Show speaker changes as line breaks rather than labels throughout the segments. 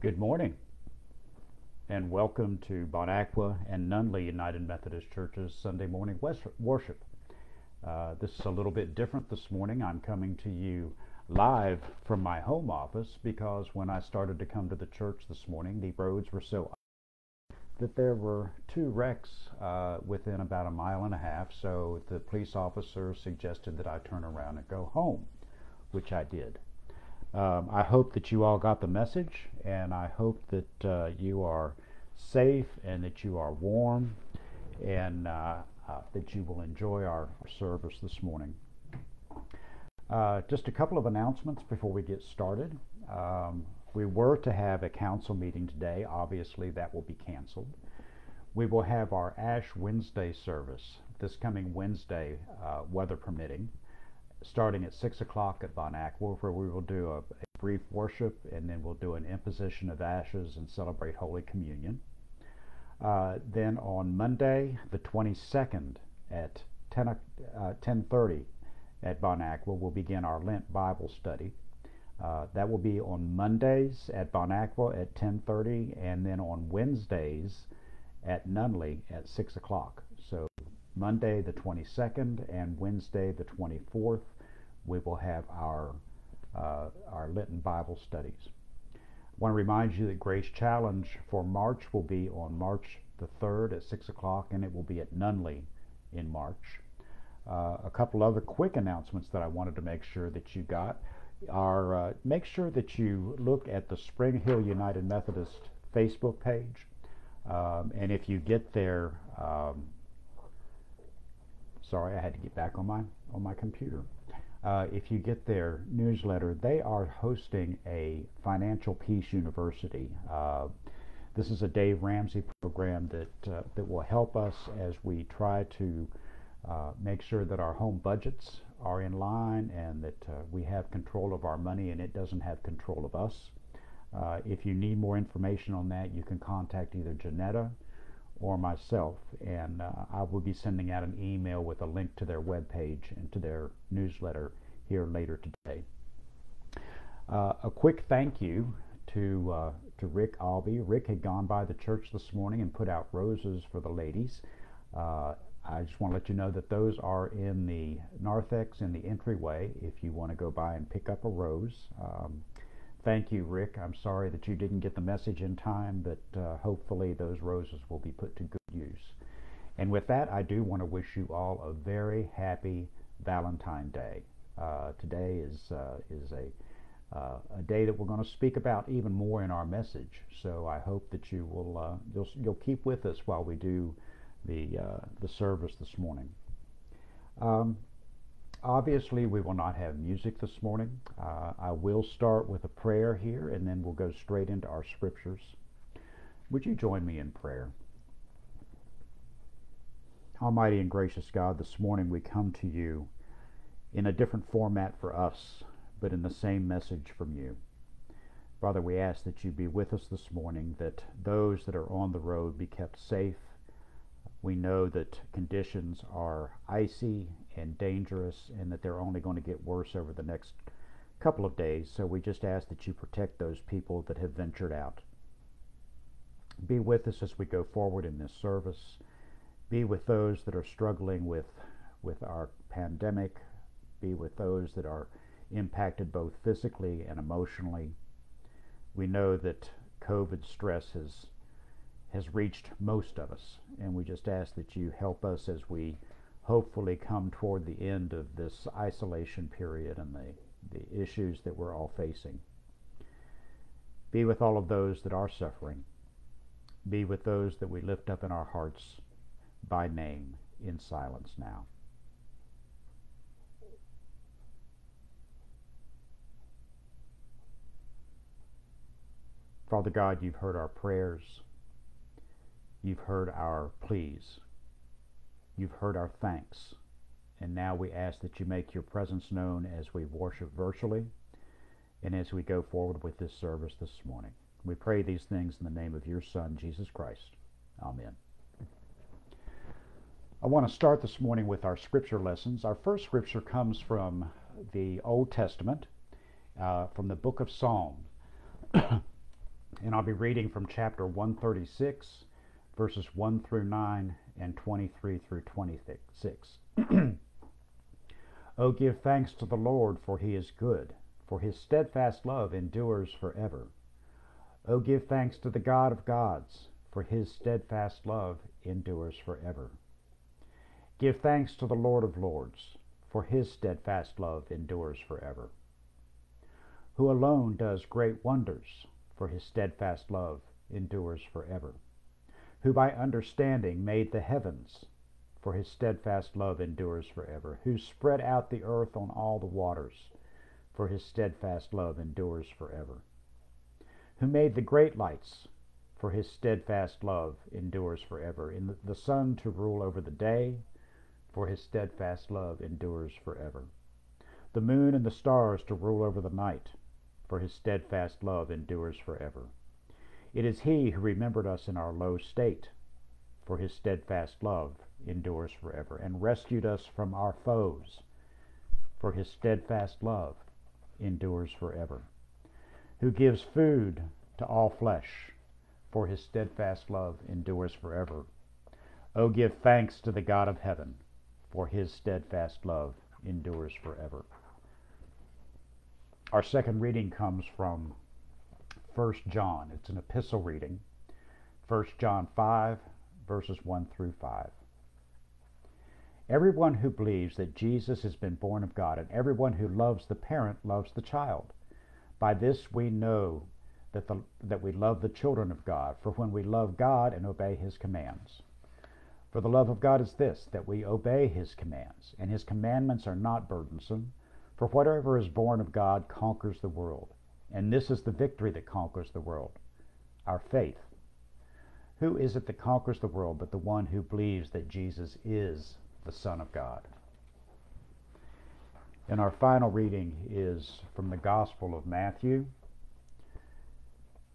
Good morning, and welcome to Bon Aqua and Nunley United Methodist Church's Sunday morning worship. Uh, this is a little bit different this morning. I'm coming to you live from my home office because when I started to come to the church this morning, the roads were so that there were two wrecks uh, within about a mile and a half, so the police officer suggested that I turn around and go home, which I did. Um, I hope that you all got the message, and I hope that uh, you are safe and that you are warm and uh, uh, that you will enjoy our service this morning. Uh, just a couple of announcements before we get started. Um, we were to have a council meeting today. Obviously, that will be canceled. We will have our Ash Wednesday service this coming Wednesday, uh, weather permitting starting at 6 o'clock at Aqua, where we will do a, a, brief worship and then we'll do an imposition of ashes and celebrate Holy Communion. Uh, then on Monday, the 22nd at 10, uh, 10.30 at Bon Aqua, we'll begin our Lent Bible study. Uh, that will be on Mondays at Bon Aqua at 10.30 and then on Wednesdays at Nunley at 6 o'clock. Monday the 22nd and Wednesday the 24th, we will have our, uh, our Lenten Bible studies. I want to remind you that Grace Challenge for March will be on March the 3rd at 6 o'clock, and it will be at Nunley in March. Uh, a couple other quick announcements that I wanted to make sure that you got are uh, make sure that you look at the Spring Hill United Methodist Facebook page. Um, and if you get there, um, sorry, I had to get back on my on my computer. Uh, if you get their newsletter, they are hosting a Financial Peace University. Uh, this is a Dave Ramsey program that uh, that will help us as we try to uh, make sure that our home budgets are in line and that uh, we have control of our money and it doesn't have control of us. Uh, if you need more information on that, you can contact either Janetta or myself, and uh, I will be sending out an email with a link to their webpage and to their newsletter here later today. Uh, a quick thank you to uh, to Rick Albee. Rick had gone by the church this morning and put out roses for the ladies. Uh, I just want to let you know that those are in the narthex in the entryway if you want to go by and pick up a rose. Um, Thank you, Rick. I'm sorry that you didn't get the message in time, but uh, hopefully those roses will be put to good use. And with that, I do want to wish you all a very happy Valentine Day. Uh, today is uh, is a uh, a day that we're going to speak about even more in our message. So I hope that you will uh, you'll you'll keep with us while we do the uh, the service this morning. Um, Obviously, we will not have music this morning. Uh, I will start with a prayer here and then we'll go straight into our scriptures. Would you join me in prayer? Almighty and gracious God, this morning we come to you in a different format for us, but in the same message from you. Father, we ask that you be with us this morning, that those that are on the road be kept safe. We know that conditions are icy and dangerous and that they're only going to get worse over the next couple of days. So we just ask that you protect those people that have ventured out. Be with us as we go forward in this service. Be with those that are struggling with, with our pandemic. Be with those that are impacted both physically and emotionally. We know that COVID stress has has reached most of us, and we just ask that you help us as we hopefully come toward the end of this isolation period and the, the issues that we're all facing. Be with all of those that are suffering. Be with those that we lift up in our hearts by name in silence now. Father God, you've heard our prayers. You've heard our pleas. You've heard our thanks. And now we ask that you make your presence known as we worship virtually and as we go forward with this service this morning. We pray these things in the name of your Son, Jesus Christ. Amen. I want to start this morning with our scripture lessons. Our first scripture comes from the Old Testament, uh, from the book of Psalm. And I'll be reading from chapter 136, verses 1 through 9 and 23 through 26. oh, give thanks to the Lord, for he is good, for his steadfast love endures forever. Oh, give thanks to the God of gods, for his steadfast love endures forever. Give thanks to the Lord of lords, for his steadfast love endures forever. Who alone does great wonders, for his steadfast love endures forever. Who by understanding made the heavens, for his steadfast love endures forever. Who spread out the earth on all the waters, for his steadfast love endures forever who made the great lights, for his steadfast love endures forever, in the sun to rule over the day, for his steadfast love endures forever, the moon and the stars to rule over the night, for his steadfast love endures forever. It is he who remembered us in our low state, for his steadfast love endures forever, and rescued us from our foes, for his steadfast love endures forever who gives food to all flesh, for his steadfast love endures forever. O give thanks to the God of heaven, for his steadfast love endures forever. Our second reading comes from 1 John. It's an epistle reading. 1 John 5, verses 1 through 5. Everyone who believes that Jesus has been born of God and everyone who loves the parent loves the child. By this we know that, the, that we love the children of God, for when we love God and obey his commands. For the love of God is this, that we obey his commands, and his commandments are not burdensome, for whatever is born of God conquers the world. And this is the victory that conquers the world, our faith. Who is it that conquers the world but the one who believes that Jesus is the Son of God? And our final reading is from the Gospel of Matthew,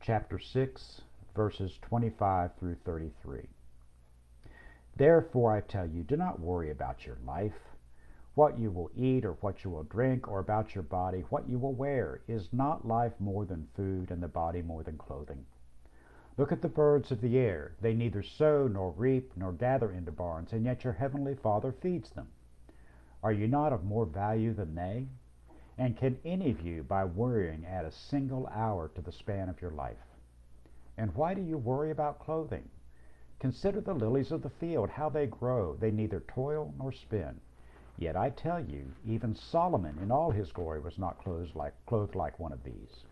chapter 6, verses 25 through 33. Therefore I tell you, do not worry about your life, what you will eat or what you will drink, or about your body, what you will wear. Is not life more than food, and the body more than clothing? Look at the birds of the air. They neither sow nor reap nor gather into barns, and yet your heavenly Father feeds them. Are you not of more value than they? And can any of you, by worrying, add a single hour to the span of your life? And why do you worry about clothing? Consider the lilies of the field, how they grow. They neither toil nor spin. Yet I tell you, even Solomon in all his glory was not clothed like, clothed like one of these.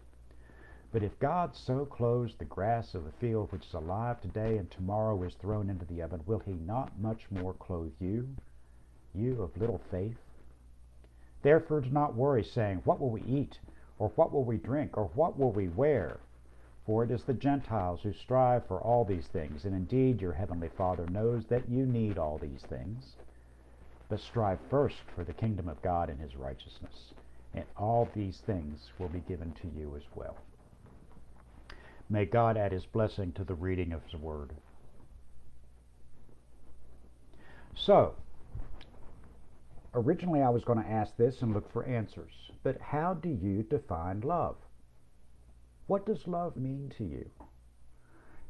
But if God so clothes the grass of the field, which is alive today and tomorrow is thrown into the oven, will he not much more clothe you? you of little faith? Therefore do not worry, saying, What will we eat? Or what will we drink? Or what will we wear? For it is the Gentiles who strive for all these things, and indeed your heavenly Father knows that you need all these things. But strive first for the kingdom of God and his righteousness, and all these things will be given to you as well. May God add his blessing to the reading of his word. So, originally I was going to ask this and look for answers, but how do you define love? What does love mean to you?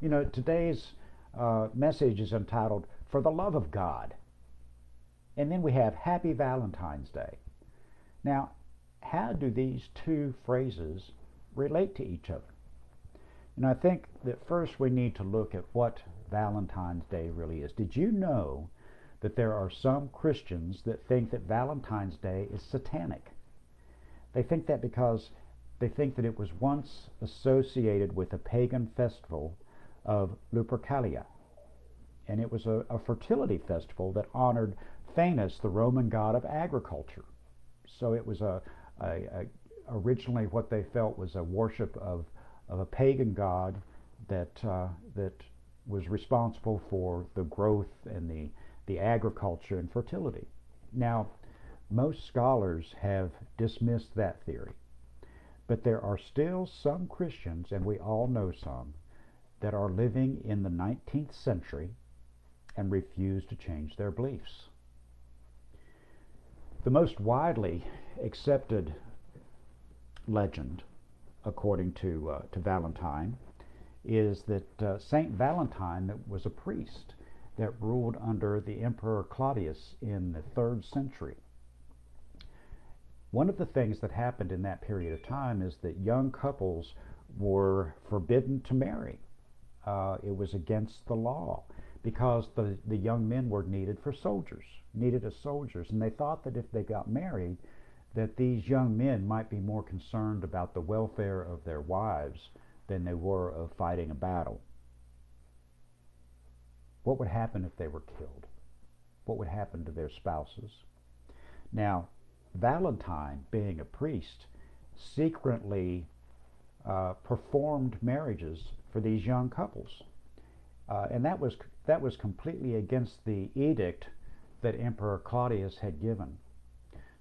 You know, today's uh, message is entitled For the Love of God. And then we have Happy Valentine's Day. Now, how do these two phrases relate to each other? And I think that first we need to look at what Valentine's Day really is. Did you know that there are some Christians that think that Valentine's Day is satanic. They think that because they think that it was once associated with a pagan festival of Lupercalia. And it was a, a fertility festival that honored Faunus, the Roman god of agriculture. So it was a, a, a originally what they felt was a worship of, of a pagan god that, uh, that was responsible for the growth and the the agriculture and fertility. Now, most scholars have dismissed that theory, but there are still some Christians, and we all know some, that are living in the 19th century and refuse to change their beliefs. The most widely accepted legend, according to, uh, to Valentine, is that uh, Saint Valentine was a priest that ruled under the Emperor Claudius in the third century. One of the things that happened in that period of time is that young couples were forbidden to marry. Uh, it was against the law because the, the young men were needed for soldiers, needed as soldiers. And they thought that if they got married, that these young men might be more concerned about the welfare of their wives than they were of fighting a battle. What would happen if they were killed? What would happen to their spouses? Now, Valentine, being a priest, secretly uh, performed marriages for these young couples. Uh, and that was, that was completely against the edict that Emperor Claudius had given.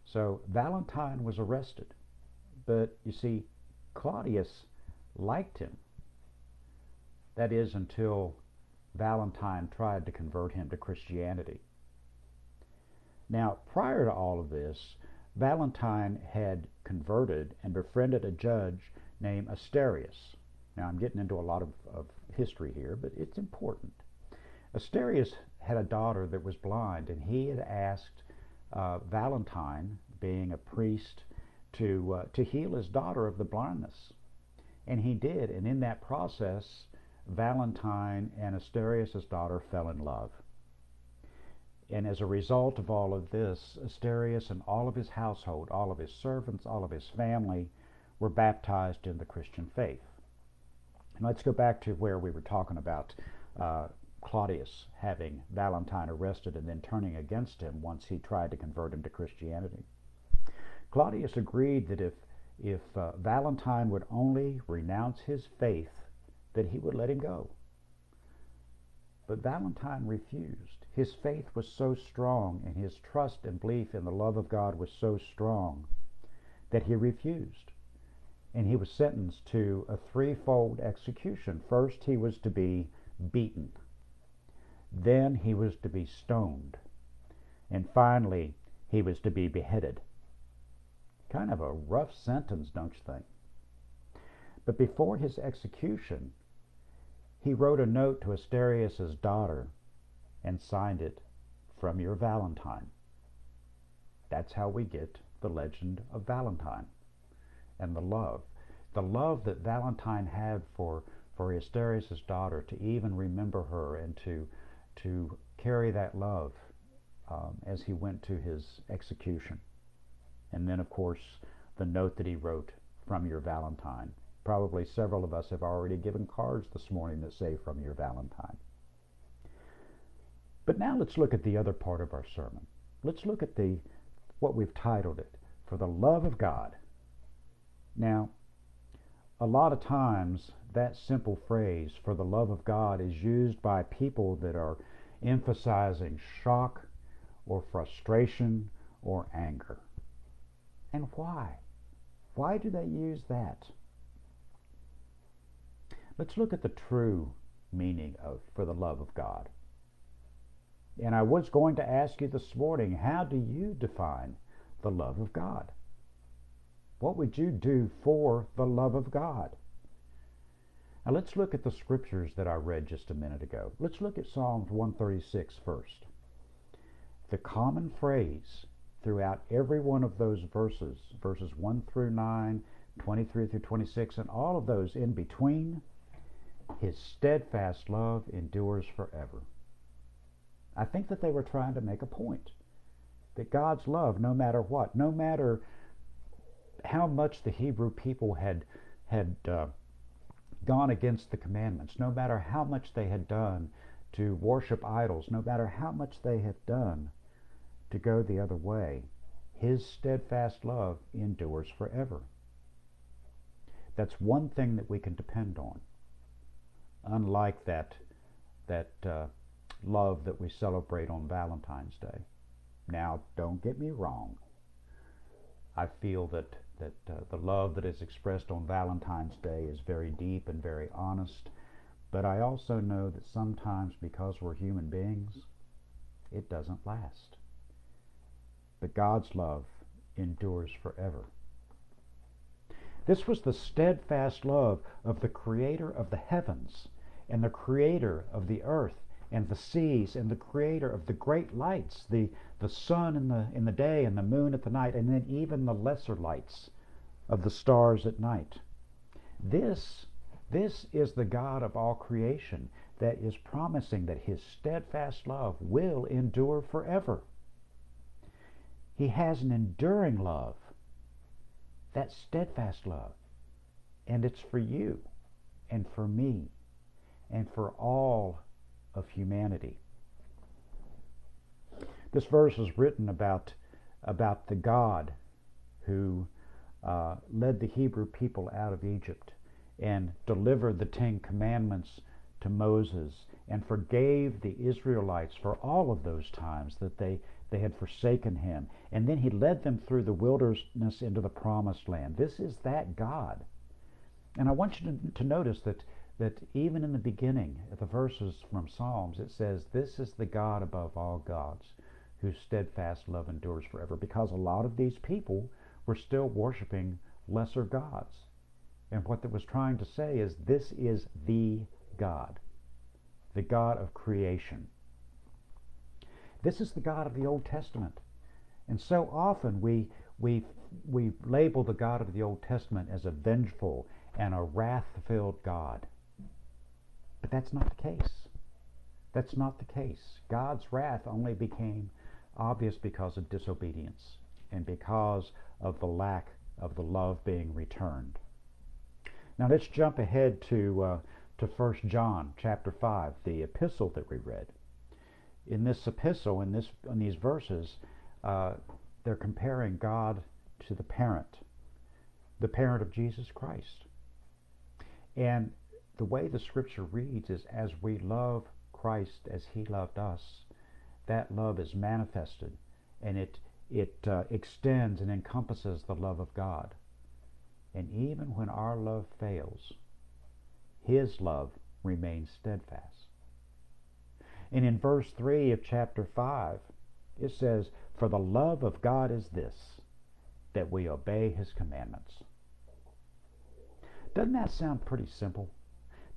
So Valentine was arrested. But you see, Claudius liked him. That is, until Valentine tried to convert him to Christianity. Now, prior to all of this, Valentine had converted and befriended a judge named Asterius. Now, I'm getting into a lot of, of history here, but it's important. Asterius had a daughter that was blind, and he had asked uh, Valentine, being a priest, to, uh, to heal his daughter of the blindness. And he did, and in that process, Valentine and Asterius' daughter fell in love. And as a result of all of this, Asterius and all of his household, all of his servants, all of his family, were baptized in the Christian faith. And let's go back to where we were talking about uh, Claudius having Valentine arrested and then turning against him once he tried to convert him to Christianity. Claudius agreed that if, if uh, Valentine would only renounce his faith, that he would let him go. But Valentine refused. His faith was so strong and his trust and belief in the love of God was so strong that he refused and he was sentenced to a threefold execution. First, he was to be beaten, then, he was to be stoned, and finally, he was to be beheaded. Kind of a rough sentence, don't you think? But before his execution, he wrote a note to Asterius' daughter and signed it from your Valentine. That's how we get the legend of Valentine and the love. The love that Valentine had for, for Asterius' daughter, to even remember her and to, to carry that love um, as he went to his execution. And then, of course, the note that he wrote from your Valentine. Probably several of us have already given cards this morning that say from your Valentine. But now let's look at the other part of our sermon. Let's look at the what we've titled it, For the Love of God. Now, a lot of times that simple phrase, for the love of God, is used by people that are emphasizing shock or frustration or anger. And why? Why do they use that? Let's look at the true meaning of for the love of God. And I was going to ask you this morning, how do you define the love of God? What would you do for the love of God? Now let's look at the scriptures that I read just a minute ago. Let's look at Psalms 136 first. The common phrase throughout every one of those verses, verses 1 through 9, 23 through 26, and all of those in between, his steadfast love endures forever. I think that they were trying to make a point that God's love, no matter what, no matter how much the Hebrew people had had uh, gone against the commandments, no matter how much they had done to worship idols, no matter how much they had done to go the other way, his steadfast love endures forever. That's one thing that we can depend on. Unlike that, that uh, love that we celebrate on Valentine's Day. Now, don't get me wrong. I feel that that uh, the love that is expressed on Valentine's Day is very deep and very honest. But I also know that sometimes, because we're human beings, it doesn't last. But God's love endures forever. This was the steadfast love of the creator of the heavens and the creator of the earth and the seas and the creator of the great lights, the, the sun in the, in the day and the moon at the night, and then even the lesser lights of the stars at night. This, this is the God of all creation that is promising that his steadfast love will endure forever. He has an enduring love, that steadfast love, and it's for you and for me and for all of humanity. This verse is written about, about the God who uh, led the Hebrew people out of Egypt and delivered the Ten Commandments to Moses and forgave the Israelites for all of those times that they, they had forsaken him. And then he led them through the wilderness into the promised land. This is that God. And I want you to, to notice that, that even in the beginning, the verses from Psalms, it says, This is the God above all gods, whose steadfast love endures forever. Because a lot of these people were still worshiping lesser gods. And what that was trying to say is this is the God, the God of creation. This is the God of the Old Testament. And so often we, we, we label the God of the Old Testament as a vengeful and a wrath filled God. But that's not the case. That's not the case. God's wrath only became obvious because of disobedience and because of the lack of the love being returned. Now let's jump ahead to uh, to 1 John chapter 5, the epistle that we read. In this epistle, in this in these verses, uh, they're comparing God to the parent, the parent of Jesus Christ. And the way the scripture reads is as we love Christ as he loved us, that love is manifested and it it uh, extends and encompasses the love of God. And even when our love fails, His love remains steadfast. And in verse 3 of chapter 5, it says, For the love of God is this, that we obey His commandments. Doesn't that sound pretty simple?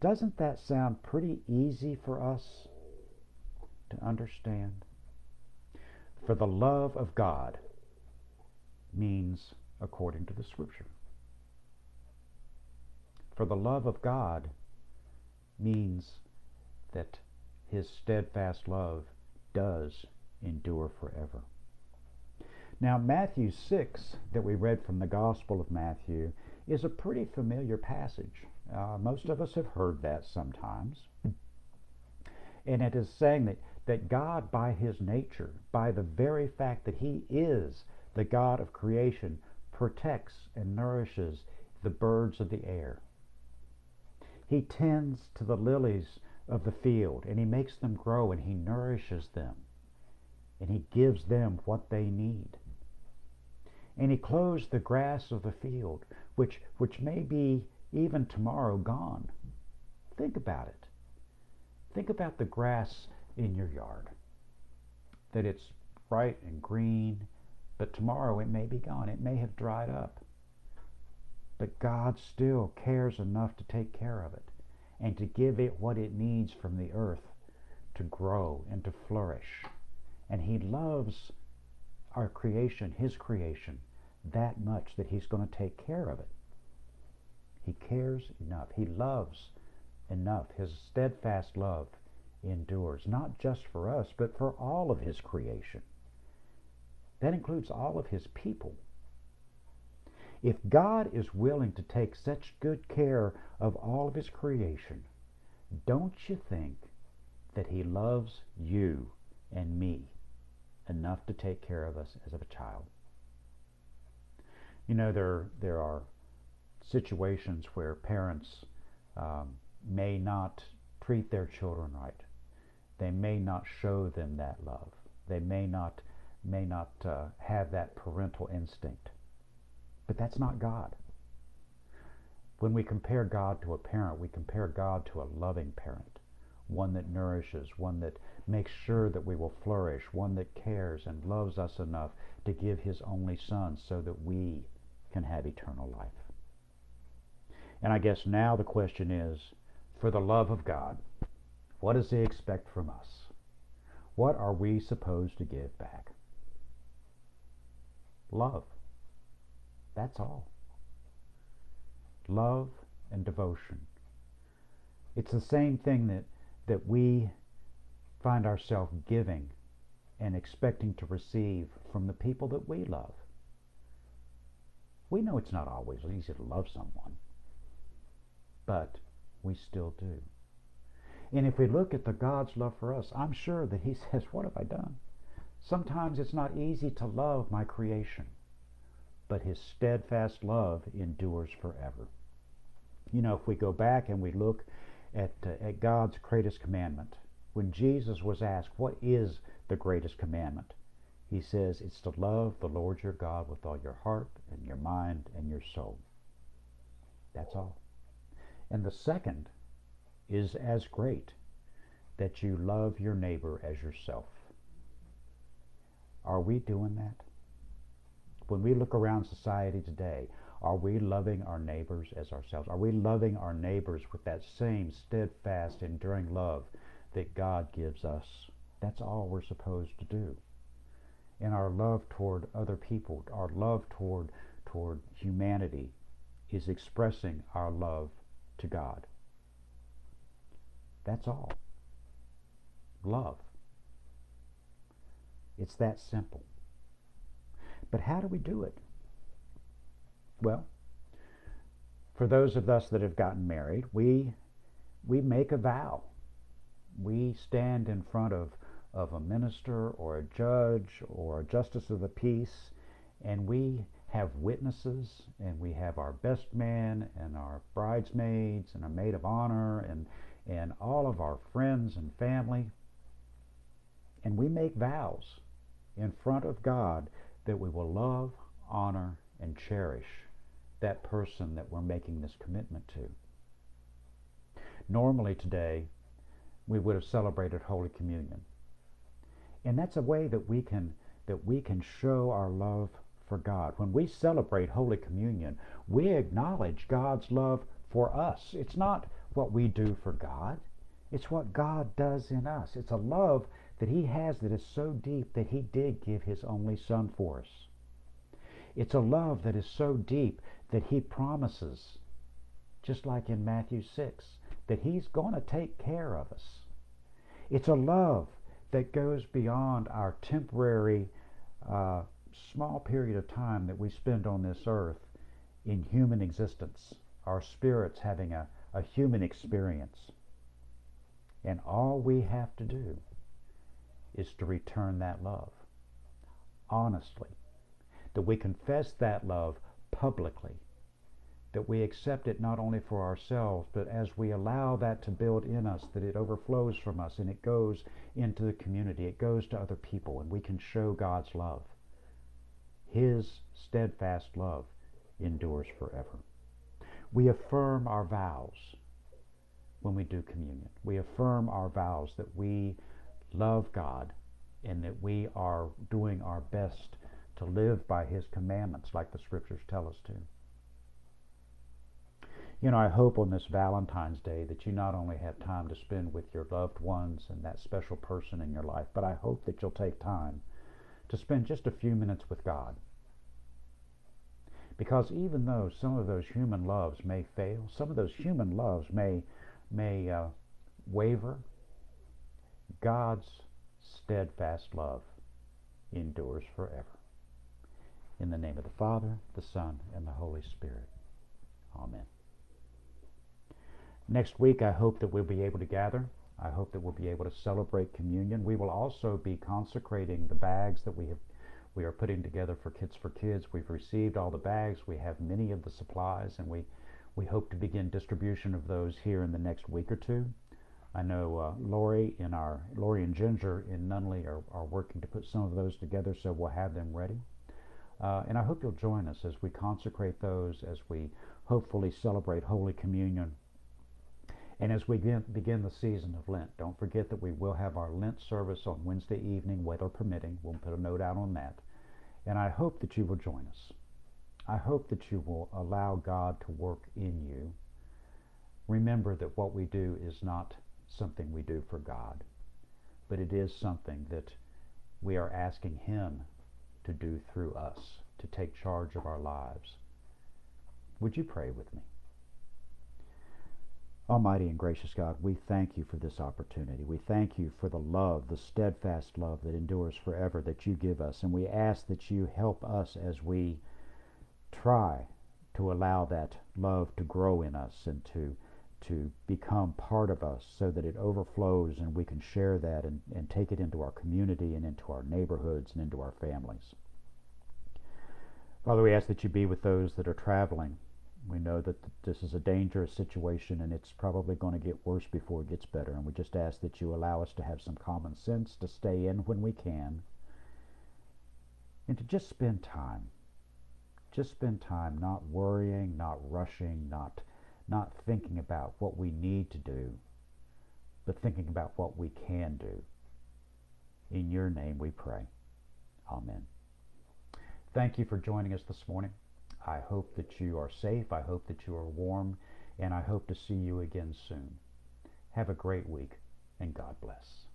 Doesn't that sound pretty easy for us to understand? For the love of God means according to the Scripture. For the love of God means that his steadfast love does endure forever. Now, Matthew 6, that we read from the Gospel of Matthew, is a pretty familiar passage. Uh, most of us have heard that sometimes. And it is saying that that God, by his nature, by the very fact that he is the God of creation, protects and nourishes the birds of the air. He tends to the lilies of the field, and he makes them grow, and he nourishes them, and he gives them what they need. And he clothes the grass of the field, which, which may be even tomorrow gone. Think about it. Think about the grass in your yard. That it's bright and green, but tomorrow it may be gone. It may have dried up. But God still cares enough to take care of it and to give it what it needs from the earth to grow and to flourish. And He loves our creation, His creation, that much that He's going to take care of it. He cares enough. He loves enough. His steadfast love endures, not just for us, but for all of his creation. That includes all of his people. If God is willing to take such good care of all of his creation, don't you think that he loves you and me enough to take care of us as of a child? You know, there, there are situations where parents um, may not treat their children right they may not show them that love. They may not may not uh, have that parental instinct. But that's not God. When we compare God to a parent, we compare God to a loving parent, one that nourishes, one that makes sure that we will flourish, one that cares and loves us enough to give his only son so that we can have eternal life. And I guess now the question is for the love of God, what does He expect from us? What are we supposed to give back? Love. That's all. Love and devotion. It's the same thing that, that we find ourselves giving and expecting to receive from the people that we love. We know it's not always easy to love someone, but we still do. And if we look at the God's love for us, I'm sure that He says, What have I done? Sometimes it's not easy to love my creation, but His steadfast love endures forever. You know, if we go back and we look at, uh, at God's greatest commandment, when Jesus was asked, What is the greatest commandment? He says, It's to love the Lord your God with all your heart and your mind and your soul. That's all. And the second is as great that you love your neighbor as yourself. Are we doing that? When we look around society today, are we loving our neighbors as ourselves? Are we loving our neighbors with that same steadfast, enduring love that God gives us? That's all we're supposed to do. And our love toward other people, our love toward, toward humanity, is expressing our love to God. That's all. Love. It's that simple. But how do we do it? Well, for those of us that have gotten married, we we make a vow. We stand in front of, of a minister or a judge or a justice of the peace, and we have witnesses, and we have our best man and our bridesmaids and a maid of honor and, and all of our friends and family. And we make vows in front of God that we will love, honor, and cherish that person that we're making this commitment to. Normally today, we would have celebrated Holy Communion. And that's a way that we can that we can show our love for God. When we celebrate Holy Communion, we acknowledge God's love for us. It's not what we do for God. It's what God does in us. It's a love that He has that is so deep that He did give His only Son for us. It's a love that is so deep that He promises, just like in Matthew 6, that He's going to take care of us. It's a love that goes beyond our temporary, uh, small period of time that we spend on this earth in human existence, our spirits having a, a human experience. And all we have to do is to return that love honestly, that we confess that love publicly, that we accept it not only for ourselves, but as we allow that to build in us, that it overflows from us and it goes into the community, it goes to other people, and we can show God's love. His steadfast love endures forever. We affirm our vows when we do communion. We affirm our vows that we love God and that we are doing our best to live by His commandments like the Scriptures tell us to. You know, I hope on this Valentine's Day that you not only have time to spend with your loved ones and that special person in your life, but I hope that you'll take time to spend just a few minutes with God. Because even though some of those human loves may fail, some of those human loves may, may uh, waver, God's steadfast love endures forever. In the name of the Father, the Son, and the Holy Spirit. Amen. Next week, I hope that we'll be able to gather. I hope that we'll be able to celebrate communion. We will also be consecrating the bags that we have we are putting together for Kids for Kids. We've received all the bags. We have many of the supplies, and we, we hope to begin distribution of those here in the next week or two. I know uh, Lori in our Lori and Ginger in Nunley are, are working to put some of those together, so we'll have them ready. Uh, and I hope you'll join us as we consecrate those, as we hopefully celebrate Holy Communion, and as we begin the season of Lent. Don't forget that we will have our Lent service on Wednesday evening, weather permitting. We'll put a note out on that. And I hope that you will join us. I hope that you will allow God to work in you remember that what we do is not something we do for God, but it is something that we are asking Him to do through us, to take charge of our lives. Would you pray with me? Almighty and gracious God, we thank you for this opportunity. We thank you for the love, the steadfast love that endures forever that you give us. And we ask that you help us as we try to allow that love to grow in us and to to become part of us so that it overflows and we can share that and, and take it into our community and into our neighborhoods and into our families. Father, we ask that you be with those that are traveling. We know that this is a dangerous situation and it's probably going to get worse before it gets better. And we just ask that you allow us to have some common sense to stay in when we can and to just spend time. Just spend time not worrying, not rushing, not not thinking about what we need to do, but thinking about what we can do. In your name we pray. Amen. Thank you for joining us this morning. I hope that you are safe. I hope that you are warm. And I hope to see you again soon. Have a great week and God bless.